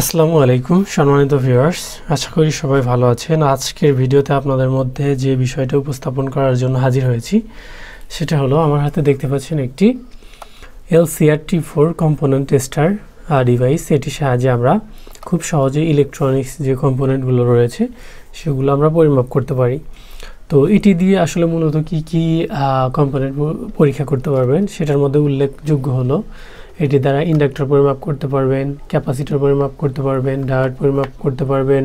আসসালামু আলাইকুম, সম্মানিত ভিউয়ার্স আশা করি সবাই ভালো আছেন। আজকের ভিডিওতে আপনাদের মধ্যে যে বিষয়টা উপস্থাপন করার জন্য হাজির হয়েছি, সেটা হলো আমার হাতে দেখতে পাচ্ছেন একটি LCRT four component tester device এটির সাহায্যে আমরা খুব সহজে ইলেকট্রনিক্স যে কম্পোনেন্টগুলো রয়েছে, সেগুলো আমরা পরিমাপ করতে পারি। তো এটি দিয়ে আসলে মূলত কি কি কম্পোনেন্ট পরীক্ষা করতে পারবেন, সেটার মধ্যে উল্লেখযোগ্য হলো এটি দ্বারা ইন্ডাক্টর পরিমাপ করতে পারবেন, ক্যাপাসিটর পরিমাপ করতে পারবেন ডায়েট পরিমাপ করতে পারবেন,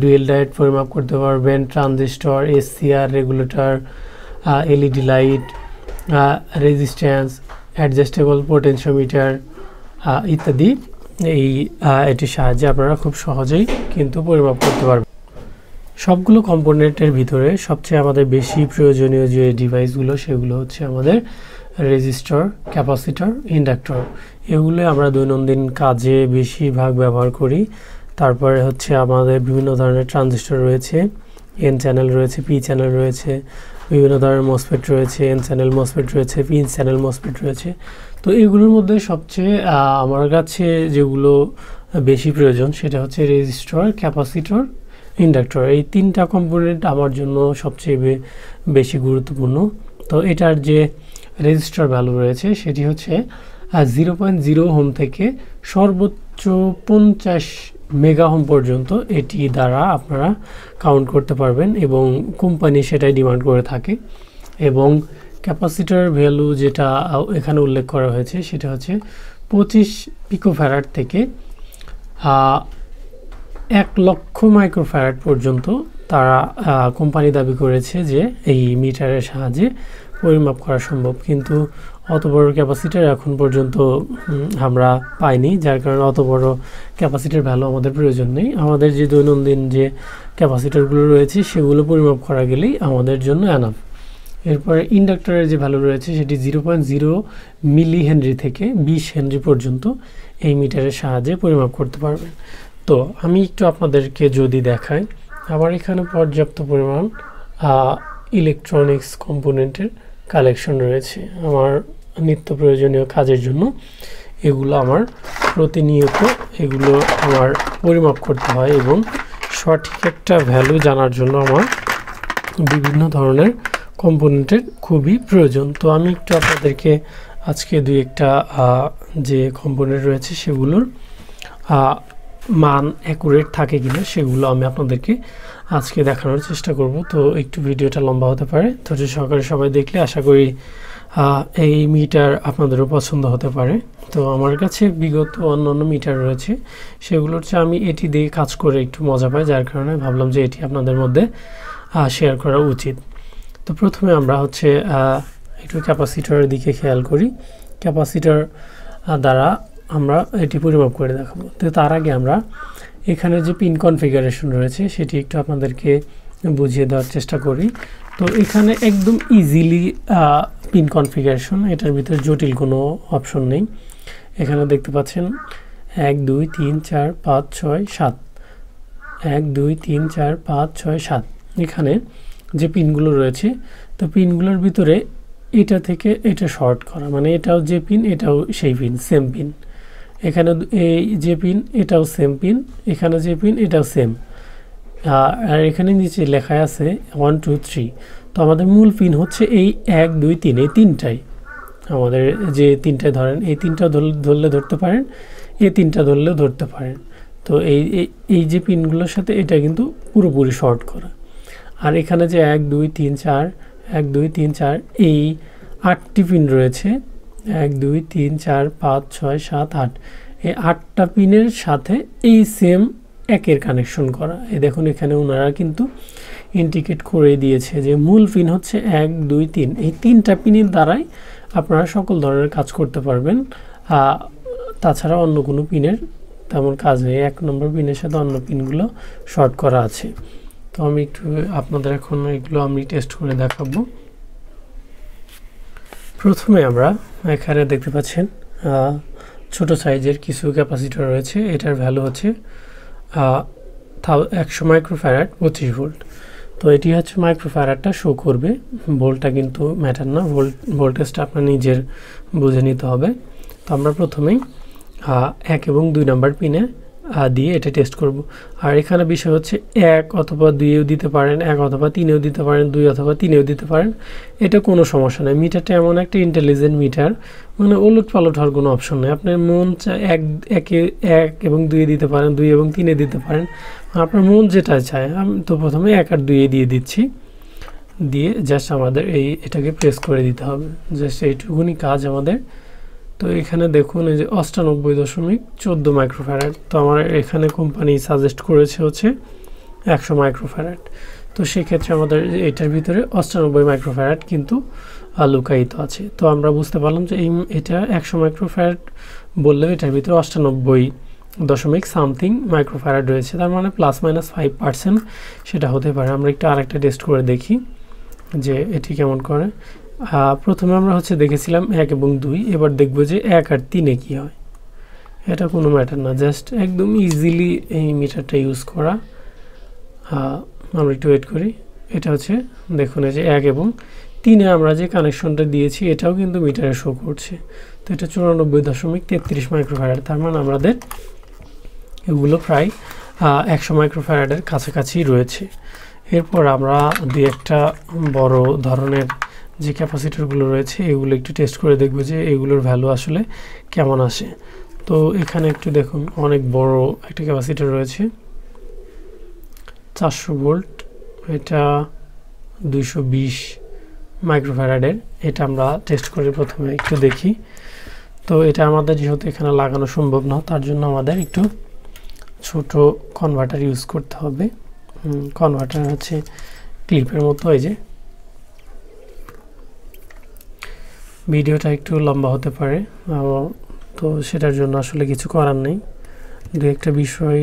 ডুয়েল ডায়েট পরিমাপ করতে পারবেন, transistor, SCR, regulator LED light resistance, adjustable potentiometer ইত্যাদি। এই এটির সাহায্যে আপনারা খুব সহজেই কিন্তু পরিমাপ করতে পারবেন। সবগুলো কম্পোনেন্টের ভিতরে সবচেয়ে আমাদের বেশি প্রয়োজনীয় যে ডিভাইসগুলো সেগুলো হচ্ছে আমাদের রেজিস্টর, ক্যাপাসিটর, ইন্ডাক্টর। এগুলো আমরা দৈনন্দিন কাজে বেশিরভাগ ব্যবহার করি। তারপরে হচ্ছে আমাদের বিভিন্ন ধরনের ট্রানজিস্টর রয়েছে। এন চ্যানেল রয়েছে পি চ্যানেল রয়েছে, বিভিন্ন ধরনের মসফেট রয়েছে এন চ্যানেল মসফেট রয়েছে পি চ্যানেল মসফেট রয়েছে। তো এগুলোর মধ্যে সবচেয়ে আমার কাছে যেগুলো বেশি প্রয়োজন সেটা হচ্ছে রেজিস্টর, ক্যাপাসিটর, ইন্ডাক্টর। এই তিনটা কম্পোনেন্ট আমার জন্য সবচেয়ে বেশি গুরুত্বপূর্ণ। তো এটার যে রেজিস্টার ভ্যালু রয়েছে, সেটি হচ্ছে জিরো পয়েন্ট জিরো হোম থেকে সর্বোচ্চ পঞ্চাশ মেগা হোম পর্যন্ত এটি দ্বারা আপনারা কাউন্ট করতে পারবেন এবং কোম্পানি সেটাই ডিমান্ড করে থাকে। এবং ক্যাপাসিটার ভ্যালু যেটা এখানে উল্লেখ করা হয়েছে, সেটা হচ্ছে পঁচিশ পিকোফ্যারাট থেকে এক লক্ষ মাইক্রোফ্যারাট পর্যন্ত তারা কোম্পানি দাবি করেছে যে এই মিটারের সাহায্যে পরিমাপ করা সম্ভব। কিন্তু অত বড় ক্যাপাসিটার এখন পর্যন্ত আমরা পাইনি, যার কারণে অত বড় ক্যাপাসিটার ভ্যালু আমাদের প্রয়োজন নেই। আমাদের যে দৈনন্দিন যে ক্যাপাসিটারগুলো রয়েছে, সেগুলো পরিমাপ করা গেলেই আমাদের জন্য অ্যানাফ এরপরে ইন্ডাক্টরের যে ভ্যালু রয়েছে, সেটি zero point zero milli henry থেকে বিশ হেনরি পর্যন্ত এই মিটারের সাহায্যে পরিমাপ করতে পারবেন। তো আমি একটু আপনাদেরকে যদি দেখাই আমার এখানে পর্যাপ্ত পরিমাণ ইলেকট্রনিক্স কম্পোনেন্টের কালেকশন রয়েছে আমার নিত্য প্রয়োজনীয় কাজের জন্য। এগুলো আমার প্রতিনিয়ত এগুলো আমার পরিমাপ করতে হয় এবং সঠিক একটা ভ্যালু জানার জন্য আমার বিভিন্ন ধরনের কম্পোনেন্টের খুবই প্রয়োজন। তো আমি একটু আপনাদেরকে আজকে দুই একটা যে কম্পোনেন্ট রয়েছে সেগুলোর মান অ্যাকুরেট থাকে কিনা সেগুলো আমি আপনাদেরকে আজকে দেখানোর চেষ্টা করব। তো একটু ভিডিওটা লম্বা হতে পারে। ধৈর্য সহকারে সবাই দেখলে আশা করি এই মিটার আপনাদেরও পছন্দ হতে পারে। তো আমার কাছে বিগত অন্য অন্য মিটার রয়েছে। সেগুলোর চেয়ে আমি এটি দিয়ে কাজ করে একটু মজা পাই, যার কারণে ভাবলাম যে এটি আপনাদের মধ্যে শেয়ার করা উচিত। তো প্রথমে আমরা হচ্ছে একটু ক্যাপাসিটারের দিকে খেয়াল করি। ক্যাপাসিটার দ্বারা আমরা এটি পরিমাপ করে দেখাবো। তো তার আগে আমরা এখানে যে পিন কনফিগারেশন রয়েছে, সেটি একটু আপনাদেরকে বুঝিয়ে দেওয়ার চেষ্টা করি। তো এখানে একদম ইজিলি পিন কনফিগারেশন এটার ভিতরে জটিল কোনো অপশন নেই। এখানে দেখতে পাচ্ছেন, এক, দুই, তিন, চার, পাঁচ, ছয়, সাত। এক, দুই, তিন, চার, পাঁচ, ছয়, সাত। এখানে যে পিনগুলো রয়েছে, তো পিনগুলোর ভিতরে এটা থেকে এটা শর্ট করা। মানে এটাও যে পিন এটাও সেই পিন সেম পিন এখানে এই যে পিন এটাও সেম পিন এখানে যে পিন এটাও সেম আর এখানে নিচে লেখা আছে ওয়ান টু থ্রি তো আমাদের মূল পিন হচ্ছে এই এক, দুই, তিন, এই তিনটাই। আমাদের যে তিনটায় ধরেন, এই তিনটা ধরলে ধরতে পারেন, এই তিনটা ধরলে ধরতে পারেন। তো এই এই যে পিনগুলোর সাথে এটা কিন্তু পুরোপুরি শর্ট করা। আর এখানে যে এক, দুই, তিন, চার, এক, দুই, তিন, চার, এই আটটি পিন রয়েছে। এক, দুই, তিন, চার, পাঁচ, ছয়, সাত, আট। এই আটটা পিনের সাথে এই সেম একের কানেকশন করা। এই দেখুন এখানে ওনারা কিন্তু ইন্ডিকেট করে দিয়েছে যে মূল পিন হচ্ছে এক, দুই, তিন। এই তিনটা পিনের দ্বারাই আপনারা সকল ধরনের কাজ করতে পারবেন। তাছাড়া অন্য কোনো পিনের তেমন কাজ নেই। এক নম্বর পিনের সাথে অন্য পিনগুলো শর্ট করা আছে। তো আমি একটু আপনাদের এখন এগুলো আমি টেস্ট করে দেখাবো। প্রথমে আমরা এখানে দেখতে পাচ্ছেন ছোট সাইজের কিছু ক্যাপাসিটার রয়েছে। এটার ভ্যালু হচ্ছে একশো মাইক্রোফ্যারাট পঁচিশ ভোল্ট তো এটি হচ্ছে মাইক্রোফ্যারাটটা শো করবে। ভোল্টটা কিন্তু ম্যাটার না। ভোল্ট ভোল্টেজটা আপনার নিজের বুঝে নিতে হবে। তো আমরা প্রথমেই এক এবং দুই নাম্বার পিনে দিয়ে এটা টেস্ট করব। আর এখানে বিষয় হচ্ছে এক অথবা দুইয়েও দিতে পারেন, এক অথবা তিনেও দিতে পারেন, দুই অথবা তিনেও দিতে পারেন। এটা কোনো সমস্যা নেই। মিটারটা এমন একটা ইন্টেলিজেন্ট মিটার মানে ওলট পালট হওয়ার কোনো অপশন নেই। আপনার মন এক, একে, এক এবং দুইয়ে দিতে পারেন, দুই এবং তিনে দিতে পারেন। আপনার মন যেটা চায়, আমি, তো প্রথমে এক আর দুইয়ে দিয়ে দিচ্ছি। দিয়ে জাস্ট আমাদের এই এটাকে প্রেস করে দিতে হবে। জাস্ট এইটুকুনি কাজ আমাদের তো এখানে দেখুন, এই যে অষ্টানব্বই দশমিক চোদ্দ মাইক্রোফ্যারাড। তো আমার এখানে কোম্পানি সাজেস্ট করেছে হচ্ছে একশো মাইক্রোফ্যারাড। তো সেক্ষেত্রে আমাদের এটার ভিতরে অষ্টানব্বই মাইক্রোফ্যারাড কিন্তু লুকায়িত আছে। তো আমরা বুঝতে পারলাম যে এই এটা একশো মাইক্রোফ্যারাড বললেও এটার ভিতরে অষ্টানব্বই দশমিক সামথিং মাইক্রোফ্যারাড রয়েছে। তার মানে প্লাস মাইনাস ফাইভ পার্সেন্ট সেটা হতে পারে। আমরা একটু আরেকটা টেস্ট করে দেখি যে এটি কেমন করে। প্রথমে আমরা হচ্ছে দেখেছিলাম এক এবং দুই, এবার দেখব যে এক আর তিনে কি হয়। এটা কোনো ম্যাটার না, জাস্ট একদম ইজিলি এই মিটারটা ইউজ করা। আমরা একটু ওয়েট করি। এটা হচ্ছে দেখুন যে এক এবং তিনে আমরা যে কানেকশনটা দিয়েছি, এটাও কিন্তু মিটারে শো করছে। তো এটা চুরানব্বই দশমিক তেত্রিশ মাইক্রোফ্যারাড তার মানে আমাদের এগুলো প্রায় একশো মাইক্রোফ্যারাডের কাছাকাছি রয়েছে। এরপর আমরা দু একটা বড় ধরনের যে ক্যাপাসিটারগুলো রয়েছে, এগুলো একটু টেস্ট করে দেখব যে এগুলোর ভ্যালু আসলে কেমন আসে। তো এখানে একটু দেখুন, অনেক বড় একটা ক্যাপাসিটার রয়েছে। চারশো ভোল্ট এটা দুইশো বিশ মাইক্রোফ্যারাডের এটা আমরা টেস্ট করে প্রথমে একটু দেখি। তো এটা আমাদের যেহেতু এখানে লাগানো সম্ভব না, তার জন্য আমাদের একটু ছোট কনভার্টার ইউজ করতে হবে। কনভার্টার হচ্ছে ক্লিপের মতো, এই যে ভিডিওটা একটু লম্বা হতে পারে তো সেটার জন্য আসলে কিছু করার নেই। দু একটা বিষয়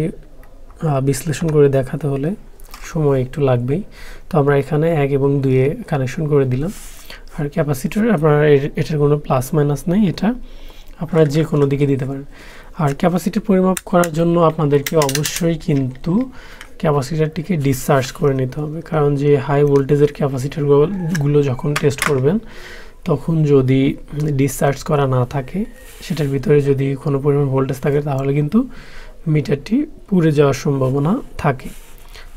বিশ্লেষণ করে দেখাতে হলে সময় একটু লাগবেই। তো আমরা এখানে এক এবং দুয়ে কানেকশন করে দিলাম। আর ক্যাপাসিটার আপনার এটার কোনো প্লাস মাইনাস নেই, এটা আপনারা যে কোনো দিকে দিতে পারেন। আর ক্যাপাসিটি পরিমাপ করার জন্য আপনাদেরকে অবশ্যই কিন্তু ক্যাপাসিটারটিকে ডিসচার্জ করে নিতে হবে। কারণ যে হাই ভোল্টেজের ক্যাপাসিটারগুলো যখন টেস্ট করবেন তখন যদি ডিসচার্জ করা না থাকে, সেটার ভিতরে যদি কোনো পরিমাণ ভোল্টেজ থাকে, তাহলে কিন্তু মিটারটি পুড়ে যাওয়ার সম্ভাবনা থাকে।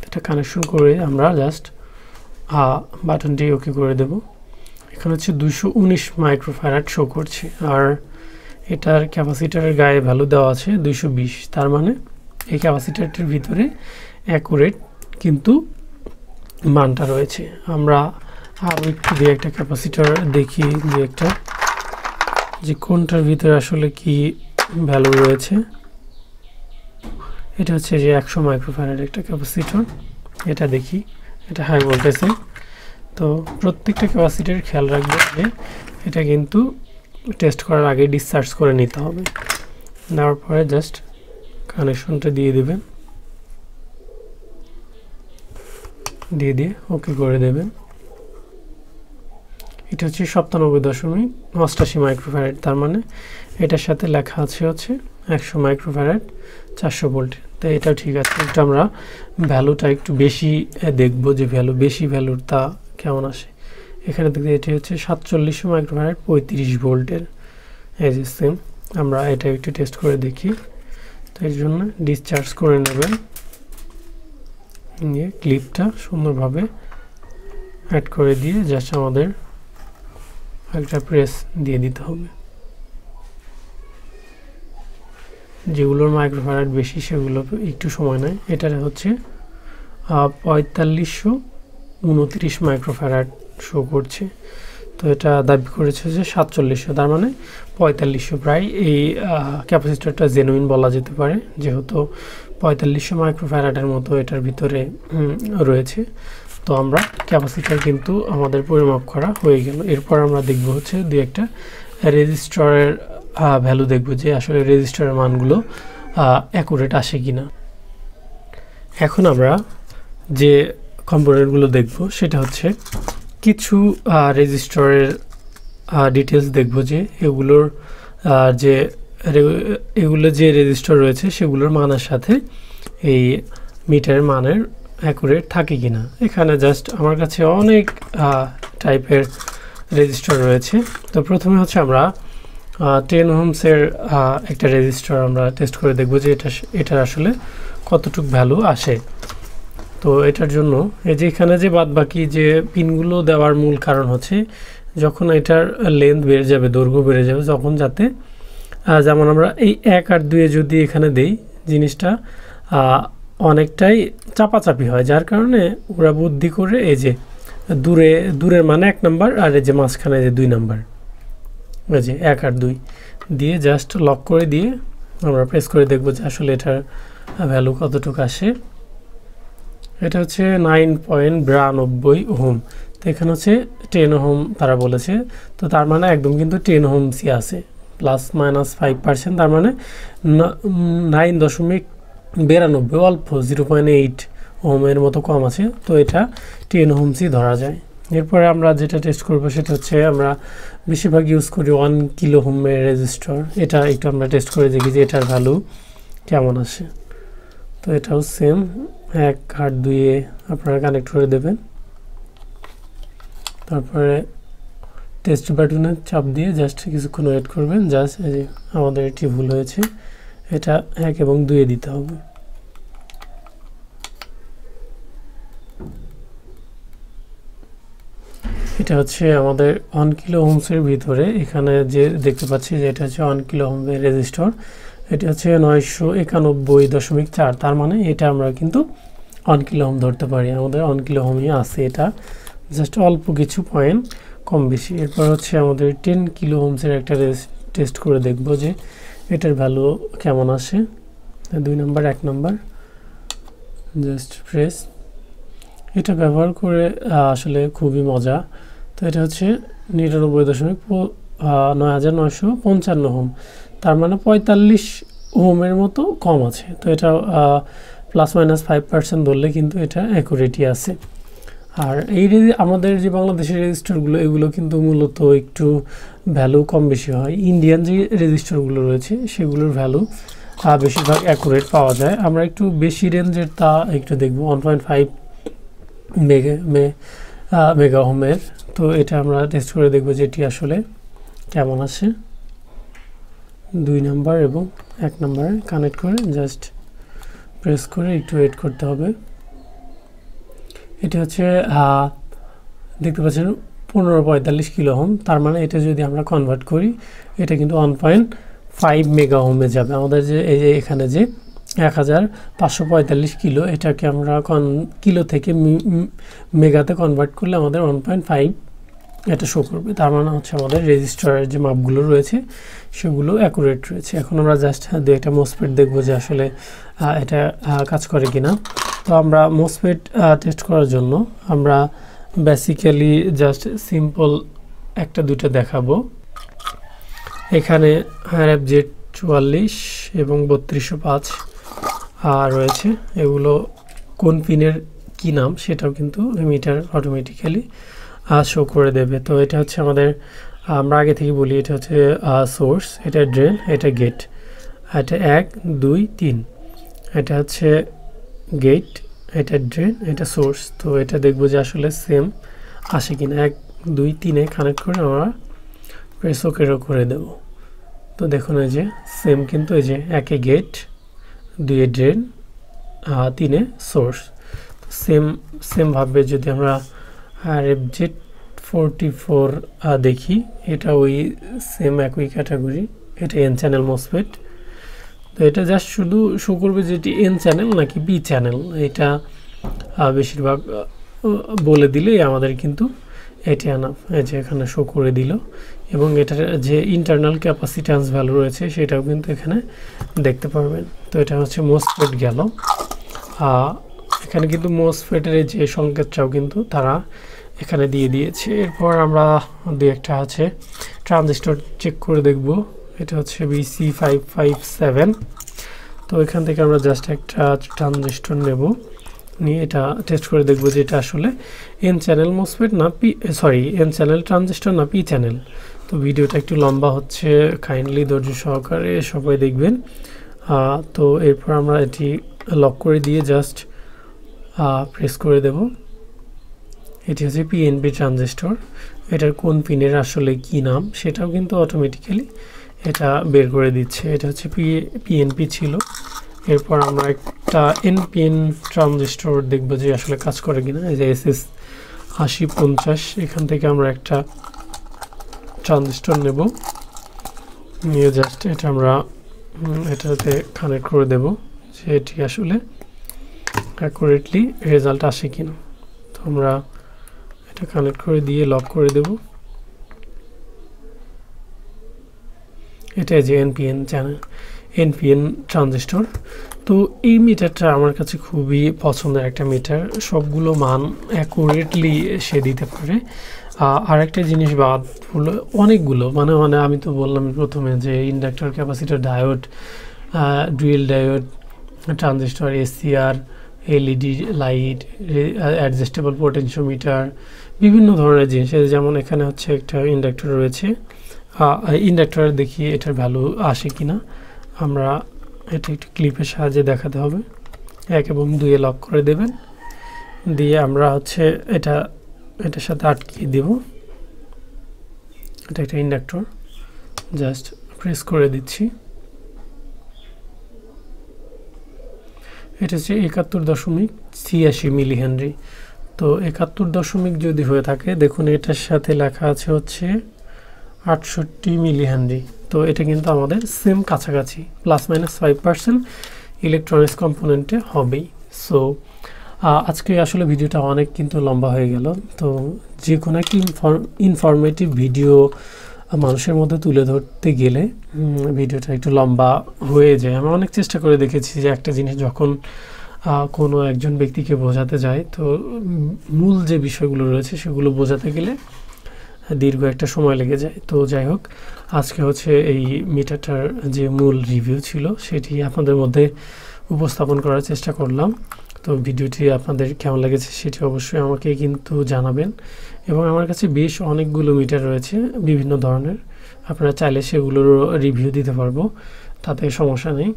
এটা কানেকশন করে আমরা জাস্ট বাটনটি ওকে করে দেব। এখানে হচ্ছে দুশো উনিশ মাইক্রোফ্যারাট শো করছে। আর এটার ক্যাপাসিটারের গায়ে ভ্যালু দেওয়া আছে দুশো বিশ। তার মানে এই ক্যাপাসিটারটির ভিতরে অ্যাকুরেট কিন্তু মানটা রয়েছে। আমরা আরও একটু দিয়ে একটা ক্যাপাসিটার দেখি যে একটা। যে কোনটার ভিতরে আসলে কি ভ্যালু রয়েছে। এটা হচ্ছে যে একশো মাইক্রোফ্যানের একটা ক্যাপাসিটর এটা দেখি, এটা হাই ভোল্টেজে তো প্রত্যেকটা ক্যাপাসিটির খেয়াল রাখবে যে এটা কিন্তু টেস্ট করার আগে ডিসচার্জ করে নিতে হবে। নেওয়ার পরে জাস্ট কানেকশনটা দিয়ে দেবেন। দিয়ে দিয়ে ওকে করে দেবেন। এটা হচ্ছে সপ্তানব্বই দশমিক অষ্টাশি মাইক্রোফ্যারেট তার মানে এটার সাথে লেখা আছে হচ্ছে একশো মাইক্রোফ্যারেট চারশো ভোল্ট। তো এটা ঠিক আছে এটা আমরা ভ্যালুটা একটু বেশি দেখব যে ভ্যালু, বেশি ভ্যালুর তা কেমন আসে। এখানে দেখতে এটি হচ্ছে সাতচল্লিশশো মাইক্রোফ্যারেট পঁয়ত্রিশ ভোল্টের, এই যে সেম আমরা এটা একটু টেস্ট করে দেখি। তো এর জন্য ডিসচার্জ করে নেবেন। নিয়ে ক্লিপটা সুন্দরভাবে অ্যাড করে দিয়ে জাস্ট আমাদের একটা প্রেস দিয়ে দিতে হবে। যেগুলোর মাইক্রোফ্যারাড বেশি, সেগুলো একটু সময় নেয়। এটা হচ্ছে পঁয়তাল্লিশশো উনত্রিশ মাইক্রোফ্যারাড শো করছে। তো এটা দাবি করেছে যে সাতচল্লিশশো, তার মানে পঁয়তাল্লিশশো প্রায় এই ক্যাপাসিটারটা জেনুইন বলা যেতে পারে। যেহেতু পঁয়তাল্লিশশো মাইক্রোফ্যারাডের মতো এটার ভিতরে রয়েছে। তো আমরা ক্যাপাসিটার কিন্তু আমাদের পরিমাপ করা হয়ে গেল। এরপর আমরা দেখব হচ্ছে দু একটা রেজিস্টারের ভ্যালু দেখব যে আসলে রেজিস্টারের মানগুলো অ্যাকুরেট আসে কি না এখন আমরা যে কম্পোনেন্টগুলো দেখব, সেটা হচ্ছে কিছু রেজিস্টারের ডিটেলস দেখব যে এগুলোর যে এগুলো যে রেজিস্টার রয়েছে সেগুলোর মানের সাথে এই মিটারের মানের অ্যাকুরেট থাকে কি না এখানে জাস্ট আমার কাছে অনেক টাইপের রেজিস্টার রয়েছে। তো প্রথমে হচ্ছে আমরা টেন হোমসের একটা রেজিস্টার আমরা টেস্ট করে দেখব যে এটা এটার আসলে কতটুক ভ্যালু আসে। তো এটার জন্য এই যে এখানে যে বাদ বাকি যে পিনগুলো দেওয়ার মূল কারণ হচ্ছে, যখন এটার লেন্থ বেড়ে যাবে, দৈর্ঘ্য বেড়ে যাবে যখন যাতে যেমন আমরা এই এক আর দুয়ে যদি এখানে দেই জিনিসটা অনেকটাই চাপাচাপি হয়, যার কারণে ওরা বুদ্ধি করে এই যে দূরে, দূরের মানে এক নাম্বার আর এই যে মাঝখানে যে দুই নাম্বার। ওই যে এক আর দুই। দিয়ে জাস্ট লক করে দিয়ে আমরা প্রেস করে দেখব যে আসলে এটার ভ্যালু কতটুকু আসে। এটা হচ্ছে নাইন পয়েন্ট বিরানব্বই হোম তো এখানে হচ্ছে টেন হোম তারা বলেছে। তো তার মানে একদম কিন্তু টেন হোমসই আছে। প্লাস মাইনাস ফাইভ পার্সেন্ট তার মানে নাইন দশমিক বিরানব্বই, অল্প জিরো পয়েন্ট এইট হোমের মতো কম আছে, তো এটা টেন হোমসই ধরা যায়। এরপরে আমরা যেটা টেস্ট করব সেটা হচ্ছে আমরা বেশিরভাগ ইউজ করি ওয়ান কিলো হোমের রেজিস্টার এটা একটু আমরা টেস্ট করে দেখি যে এটার ভ্যালু কেমন আসে তো এটাও সেম এক আট দুইয়ে আপনারা কানেক্ট করে দেবেন। তারপরে টেস্ট বাটনে চাপ দিয়ে জাস্ট কিছুক্ষণ ওয়েট করবেন জাস্ট আমাদের এটি ভুল হয়েছে। এটা এক এবং দুইয়ে দিতে হবে। এটা হচ্ছে আমাদের ওয়ান কিলো হোমসের ভিতরে। এখানে যে দেখতে পাচ্ছি যে এটা হচ্ছে ওয়ান কিলো হোমের রেজিস্টার এটা হচ্ছে নয়শো একানব্বই দশমিক চার। তার মানে এটা আমরা কিন্তু ওয়ান কিলো হোম ধরতে পারি। আমাদের ওয়ান কিলো হোমই আছে এটা। জাস্ট অল্প কিছু পয়েন্ট কম বেশি। এরপর হচ্ছে আমাদের টেন কিলো হোমসের একটা টেস্ট করে দেখব যে এটার ভ্যালু কেমন আসে? দুই নম্বর এক নম্বর জাস্ট প্রেস এটা ব্যবহার করে আসলে খুবই মজা। তো এটা হচ্ছে নিরানব্বই দশমিক নয় হাজার নয়শো পঞ্চান্ন হোম তার মানে পঁয়তাল্লিশ হোমের মতো কম আছে। তো এটা প্লাস মাইনাস ফাইভ পার্সেন্ট ধরলে কিন্তু এটা অ্যাকুরেটি আছে। আর এই আমাদের যে বাংলাদেশের রেজিস্টারগুলো, এগুলো কিন্তু মূলত একটু ভ্যালু কম বেশি হয়। ইন্ডিয়ান যে রেজিস্টারগুলো রয়েছে, সেগুলোর ভ্যালু বেশিরভাগ অ্যাকুরেট পাওয়া যায়। আমরা একটু বেশি রেঞ্জের তা একটু দেখব। ওয়ান পয়েন্ট ফাইভ মেগা মে হোমের তো এটা আমরা টেস্ট করে দেখব যে এটি আসলে কেমন আছে। দুই নাম্বার এবং এক নাম্বারে কানেক্ট করে জাস্ট প্রেস করে একটু ওয়েট করতে হবে। এটি হচ্ছে দেখতে পাচ্ছেন পনেরো পঁয়তাল্লিশ কিলো হোম তার মানে এটা যদি আমরা কনভার্ট করি, এটা কিন্তু ওয়ান পয়েন্ট ফাইভ মেগা হোমে যাবে। আমাদের যে, এই যে এখানে যে এক হাজার পাঁচশো পঁয়তাল্লিশ কিলো, এটাকে আমরা কন কিলো থেকে মেগাতে কনভার্ট করলে আমাদের ওয়ান পয়েন্ট ফাইভ এটা শো করবে। তার মানে হচ্ছে আমাদের রেজিস্টারের যে মাপগুলো রয়েছে, সেগুলো অ্যাকুরেট রয়েছে। এখন আমরা জাস্ট দু একটা মোসপেট দেখব যে আসলে এটা কাজ করে কিনা। তো আমরা মোসপেট টেস্ট করার জন্য আমরা বেসিক্যালি জাস্ট সিম্পল একটা দুটো দেখাবো। এখানে হ্যারএফ জেড চুয়াল্লিশ এবং বত্রিশশো পাঁচ রয়েছে এগুলো কোন পিনের কি নাম সেটাও কিন্তু মিটার অটোমেটিক্যালি শো করে দেবে। তো এটা হচ্ছে আমাদের, আমরা আগে থেকে বলি এটা হচ্ছে সোর্স এটা ড্রেন এটা গেট এটা এক, দুই, তিন। এটা হচ্ছে গেট এটা ড্রেন এটা সোর্স তো এটা দেখব যে আসলে সেম আসে কিনা। এক, দুই, তিনে কানেক্ট করে আমরা প্রেস ওকেরও করে দেব। তো দেখুন এই যে সেম কিন্তু এই যে একে গেট দুয়ে ড্রেন তিনে সোর্স সেম সেমভাবে যদি আমরা আর জেড ফোরটি ফোর দেখি, এটা ওই সেম একই ক্যাটাগরি এটা এন চ্যানেল মসফেট তো এটা জাস্ট শুধু শো করবে যে এটি এন চ্যানেল নাকি বি চ্যানেল এটা বেশিরভাগ বলে দিলেই আমাদের কিন্তু এটি আনা যে এখানে শো করে দিল। এবং এটার যে ইন্টারনাল ক্যাপাসিট্যান্স ভ্যালু রয়েছে সেটাও কিন্তু এখানে দেখতে পারবেন। তো এটা হচ্ছে মোসফেট গেল। এখানে কিন্তু মোসফেটের যে সংকেতটাও কিন্তু তারা এখানে দিয়ে দিয়েছে। এরপর আমরা দু একটা আছে ট্রানজিস্টর চেক করে দেখব। এটা হচ্ছে বিসি ফাইভ ফাইভ সেভেন তো এখান থেকে আমরা জাস্ট একটা ট্রানজিস্টর নেব। নিয়ে এটা টেস্ট করে দেখব যে এটা আসলে এন চ্যানেল মোসফেট না P sorry N channel transistor না পি চ্যানেল তো ভিডিওটা একটু লম্বা হচ্ছে কাইন্ডলি ধৈর্য সহকারে সবাই দেখবেন। তো এরপর আমরা এটি লক করে দিয়ে জাস্ট প্রেস করে দেব। এটি হচ্ছে পিএনপি ট্রানজিস্টর এটার কোন পিনের আসলে কি নাম, সেটাও কিন্তু অটোমেটিক্যালি এটা বের করে দিচ্ছে। এটা হচ্ছে পিএনপি ছিল। এরপর আমরা একটা এনপিএন ট্রানজিস্টর দেখব যে আসলে কাজ করে কিনা। এই যে এস এস আশি পঞ্চাশ, এখান থেকে আমরা একটা ট্রানজিস্টর নেব। নিয়ে জাস্ট এটা আমরা এটাতে কানেক্ট করে দেব যে এটি আসলে অ্যাকুরেটলি রেজাল্ট আসে কিনা। তো আমরা এটা কানেক্ট করে দিয়ে লক করে দেব। এটা যে এনপিএন চ্যানেল এনপিএন ট্রানজিস্টর তো এই মিটারটা আমার কাছে খুবই পছন্দের একটা মিটার সবগুলো মান অ্যাকুরেটলি সে দিতে পারে। আর একটা জিনিস বাদ হলো অনেকগুলো। মানে মানে আমি তো বললাম প্রথমে যে inductor capacitor diode dual diode transistor SCR LED light adjustable potentiometer বিভিন্ন ধরনের জিনিস। যেমন এখানে হচ্ছে একটা ইন্ডাক্টর রয়েছে। ইন্ডাক্টর দেখি এটার ভ্যালু আসে কিনা। আমরা এটা একটু ক্লিপের সাহায্যে দেখাতে হবে। এক এবং দুইয়ে লক করে দেবেন। দিয়ে আমরা হচ্ছে এটা, এটার সাথে আটকিয়ে দেব। এটা একটা ইন্ডাক্টর জাস্ট প্রেস করে দিচ্ছি। এটা হচ্ছে একাত্তর দশমিক ছিয়াশি মিলি হেনরি তো একাত্তর দশমিক যদি হয়ে থাকে, দেখুন এটার সাথে লেখা আছে হচ্ছে আটষট্টি মিলি হেনরি তো এটা কিন্তু আমাদের সেম কাছাকাছি plus minus five percent electronics কম্পোনেন্টে হবেই। সো আজকে আসলে ভিডিওটা অনেক কিন্তু লম্বা হয়ে গেল। তো যে কোনো একটি ইনফরমেটিভ ভিডিও মানুষের মধ্যে তুলে ধরতে গেলে ভিডিওটা একটু লম্বা হয়ে যায়। আমি অনেক চেষ্টা করে দেখেছি যে একটা জিনিস যখন কোনো একজন ব্যক্তিকে বোঝাতে যায়, তো মূল যে বিষয়গুলো রয়েছে সেগুলো বোঝাতে গেলে দীর্ঘ একটা সময় লেগে যায়। তো যাই হোক, আজকে হচ্ছে এই মিটারটার যে মূল রিভিউ ছিল, সেটি আপনাদের মধ্যে উপস্থাপন করার চেষ্টা করলাম। তো ভিডিওটি আপনাদের কেমন লেগেছে সেটি অবশ্যই আমাকে কিন্তু জানাবেন। এবং আমার কাছে বেশ অনেকগুলো মিটার রয়েছে, বিভিন্ন ধরনের। আপনারা চাইলে সেগুলোর রিভিউ দিতে পারব, তাতে সমস্যা নেই।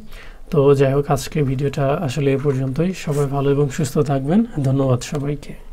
তো যাই হোক আজকে ভিডিওটা আসলে এ পর্যন্তই। সবাই ভালো এবং সুস্থ থাকবেন। ধন্যবাদ সবাইকে।